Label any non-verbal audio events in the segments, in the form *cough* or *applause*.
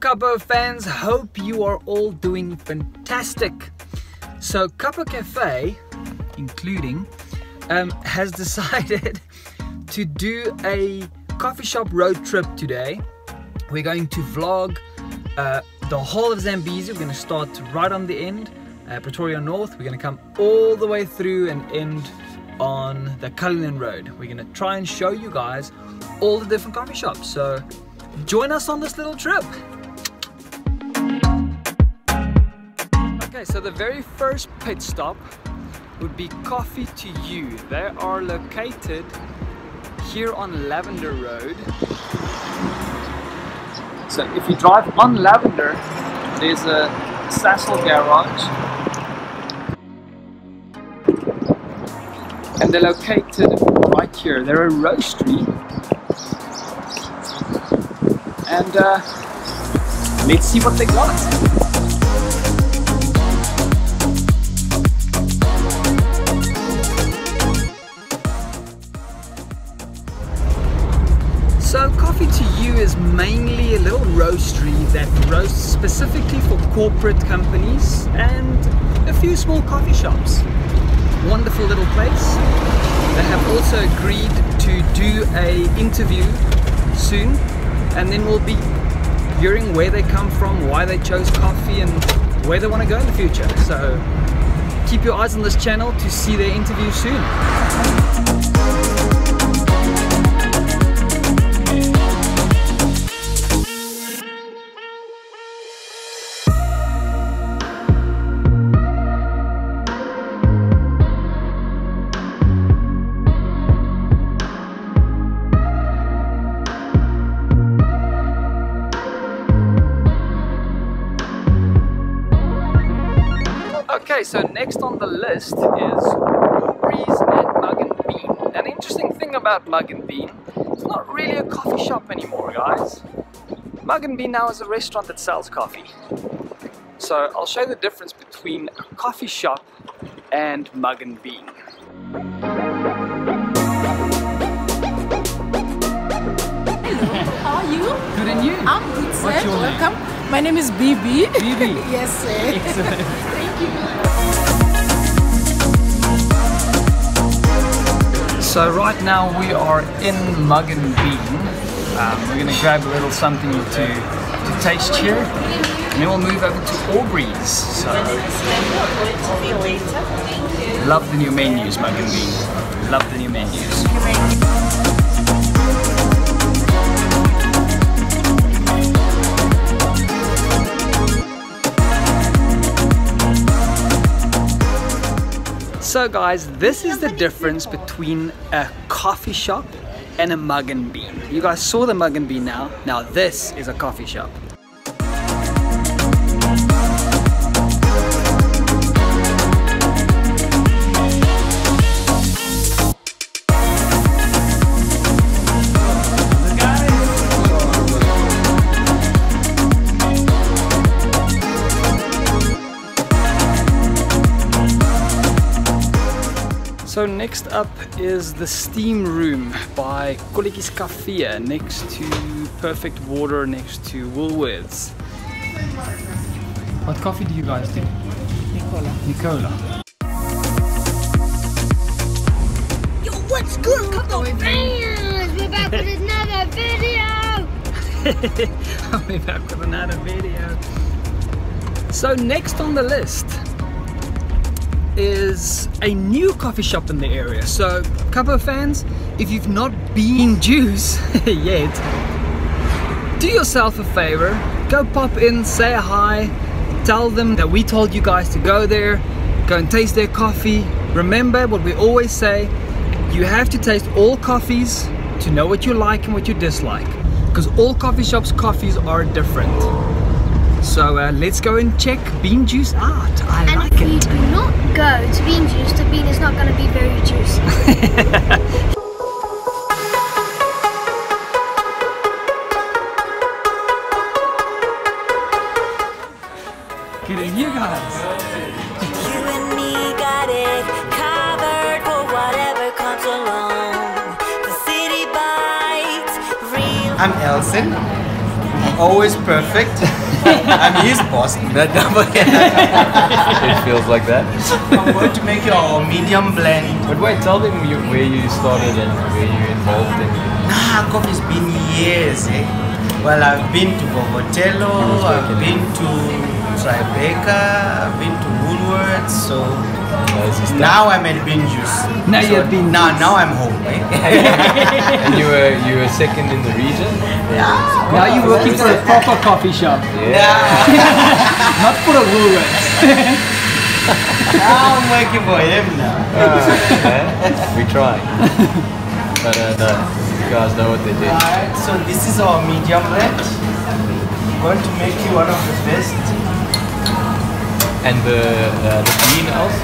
Cupo fans, hope you are all doing fantastic. So Cupo Cafe, including, um, *laughs* has decided *laughs* to do a coffee shop road trip today. We're going to vlog uh, the whole of Zambezi. We're going to start right on the end, uh, Pretoria North. We're going to come all the way through and end on the Cullinan Road. We're going to try and show you guys all the different coffee shops. So join us on this little trip. Okay, so the very first pit stop would be Coffee to You. They are located here on Lavender Road. So if you drive on Lavender, there's a Sasol garage. And they're located right here. They're a roastery. And uh, let's see what they got. You is mainly a little roastery that roasts specifically for corporate companies and a few small coffee shops. Wonderful little place. They have also agreed to do a interview soon and then we'll be hearing where they come from, why they chose coffee and where they want to go in the future. So keep your eyes on this channel to see their interview soon. On the list is Aubrey's and Mug and Bean. An interesting thing about Mug and Bean, it's not really a coffee shop anymore, guys. Mug and Bean now is a restaurant that sells coffee. So I'll show you the difference between a coffee shop and Mug and Bean. How are you? Good and you? I'm good, sir. What's your name? Welcome. My name is Bibi. Bibi. *laughs* yes, sir. Excellent. *laughs* Thank you. So right now we are in Mug and Bean. Um, we're going to grab a little something to, to taste here. And then we'll move over to Aubrey's. So love the new menus, Mug and Bean. Love the new menus. So guys, this is the difference between a coffee shop and a mug and bean. You guys saw the mug and bean now. Now this is a coffee shop. So next up is the Steam Room by Kolletjies Cafe next to Perfect Water next to Woolworths. What coffee do you guys do? Nicola. Nicola. Yo, what's good, Coco fans? We're back with *laughs* another video. *laughs* I'll be back with another video. So next on the list is a new coffee shop in the area. So, Cupo fans, if you've not been *laughs* Juice yet, do yourself a favor, go pop in, say hi, tell them that we told you guys to go there, go and taste their coffee. Remember what we always say, you have to taste all coffees to know what you like and what you dislike. Because all coffee shops' coffees are different. So uh, let's go and check Bean Juice out. I And like it. Do go to bean juice, the bean is not going to be very juicy. *laughs* Good at you guys. You and me got it covered for whatever comes along. The city bites, real I'm Elson. always perfect. *laughs* *laughs* I'm his boss. But *laughs* It feels like that. I'm going to make your medium blend. But wait, tell them you, where you started and where you involved in. Nah, coffee's been years, eh? Well, I've been to Bootlegger, I've been to Tribeca, I've been to Woolworths, so now I'm at Bean Juice. Now so you're at Bean now, now I'm home, eh? *laughs* And you were you were second in the region. Yeah. Now you're working for a proper coffee shop, Yeah. *laughs* not for a Woolworths. now I'm working for him now. we try. But uh, no, you guys know what they did. Alright, so this is our medium blend. I'm going to make you one of the best. And the uh, the bean else,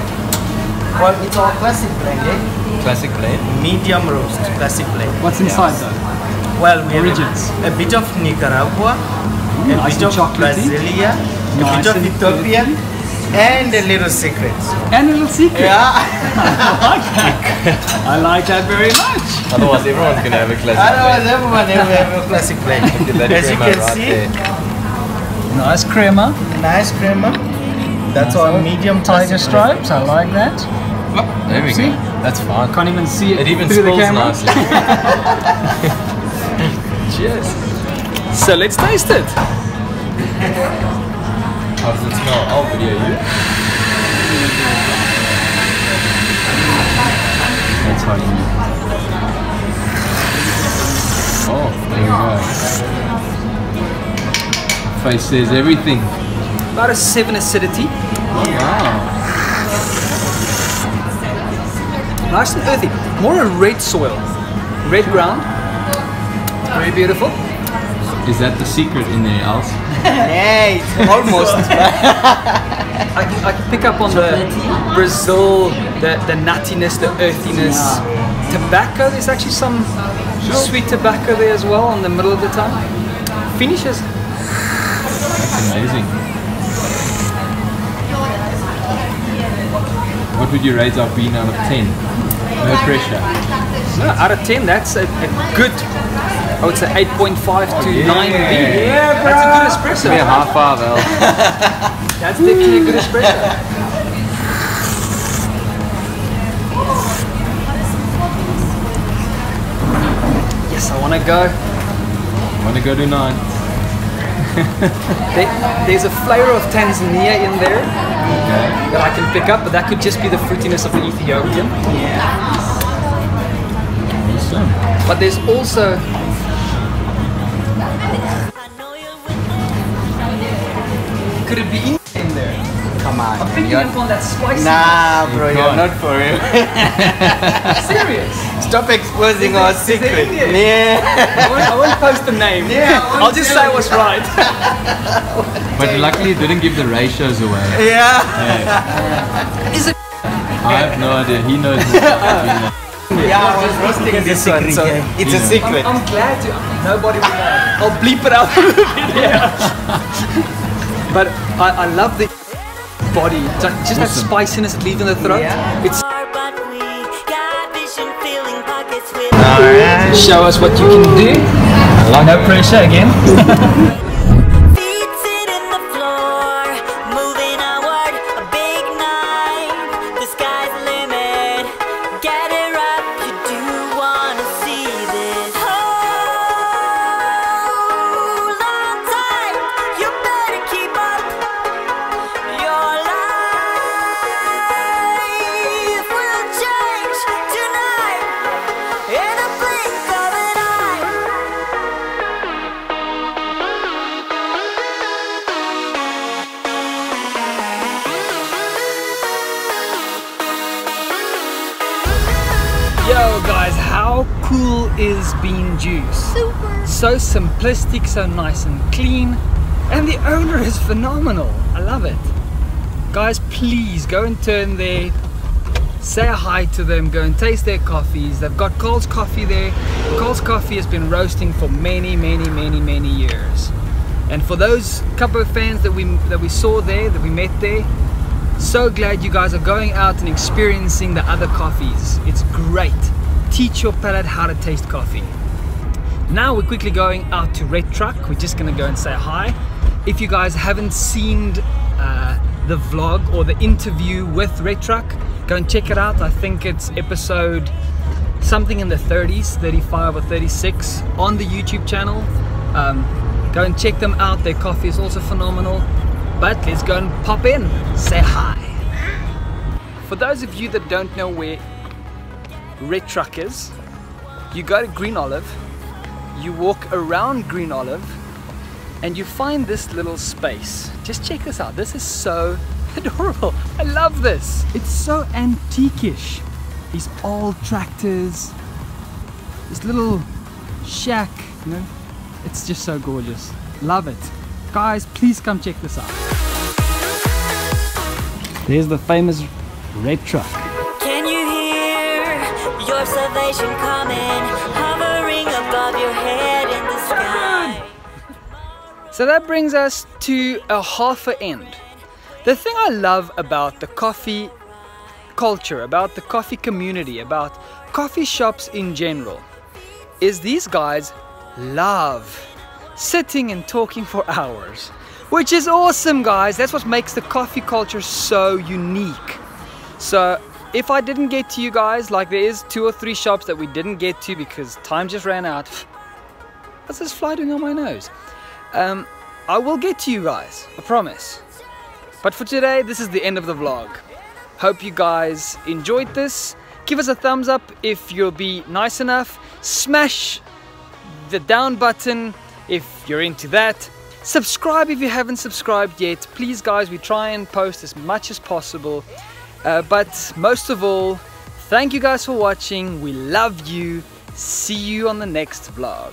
Well, it's our classic blend, eh? classic blend. Medium roast, classic blend. What's inside though? Well, we Origins. have a, a bit of Nicaragua, a nice bit of chocolatey. Brasilia, a bit of and Ethiopia, and a little secret. And a little secret. Yeah, *laughs* I like that. I like that very much. Otherwise, everyone's gonna have a classic otherwise blend. everyone have have a classic blend. *laughs* As you can right see, there. Nice crema. nice crema. That's our medium Tiger classic stripes. I like that. Oh, there we See? go. That's fine. I can't even see it, It even through the spills camera. nicely. *laughs* Cheers. So let's taste it. How does it smell? I'll video you. That's how you Oh, there we go. Face says everything. About a seven acidity. Wow. Nice and earthy. More a red soil. Red ground. Very beautiful. Is that the secret in there, Als? *laughs* Yeah, almost. *laughs* I can, I can pick up on the Brazil, the, the nuttiness, the earthiness. Tobacco, there's actually some sweet tobacco there as well on the middle of the tongue. Finishes. That's amazing. What would you rate our bean out of 10? No pressure. No, out of 10, that's a, a good, I would say 8.5 to 9 B. Yeah, That's a good espresso. Give me a high five, Al. *laughs* That's definitely a good espresso. Yes, I want to go. I Want to go to 9? There, there's a flavor of Tanzania in there that I can pick up, but that could just be the fruitiness of the Ethiopian. Awesome. But there's also could it be? Come on. I'm picking you're- up on that spicy. Nah, bro, you're can't. not for him. *laughs* Serious. Stop exposing our secret. Yeah. I won't, I won't post the name. Yeah, I won't I'll just say I was right. *laughs* But luckily it didn't give the ratios away. Yeah. Is it? I have no idea. He knows more about bean. Yeah, I was roasting this one, so it's a secret. I'm glad to. Nobody will know. I'll bleep it out of the video. but I, I love the body. Just, just that spiciness it leaves in the throat. Yeah. It's Far, but we got vision filling pockets with show us what you can do. no pressure again. *laughs* cool is Bean Juice? Super. So simplistic, so nice and clean, and the owner is phenomenal. I love it. Guys, please go and turn there. Say hi to them, go and taste their coffees. They've got Cole's Coffee there. Cole's Coffee has been roasting for many, many, many, many years. And for those couple of fans that we that we saw there, that we met there, so glad you guys are going out and experiencing the other coffees. It's great. Teach your palate how to taste coffee. Now we're quickly going out to Red Truck. We're just gonna go and say hi. If you guys haven't seen uh, the vlog or the interview with Red Truck, go and check it out. I think it's episode something in the 30s, 35 or 36 on the YouTube channel. Um, go and check them out. Their coffee is also phenomenal. But let's go and pop in, say hi. For those of you that don't know where Red Truck is, you go to Green Olive, you walk around Green Olive, and you find this little space. Just check this out. This is so *laughs* adorable. I love this. It's so antiquish. These old tractors, this little shack, you know, it's just so gorgeous. Love it. Guys, please come check this out. There's the famous red truck. So that brings us to a half a end. The thing I love about the coffee culture, about the coffee community, about coffee shops in general, is these guys love sitting and talking for hours. Which is awesome, guys. That's what makes the coffee culture so unique. So, if I didn't get to you guys, like there is two or three shops that we didn't get to because time just ran out. What's this fly doing on my nose? Um, I will get to you guys, I promise. But for today, this is the end of the vlog. Hope you guys enjoyed this. Give us a thumbs up if you'll be nice enough. Smash the down button if you're into that. Subscribe if you haven't subscribed yet. Please, guys, we try and post as much as possible. Uh, but most of all, thank you guys for watching. We love you. See you on the next vlog.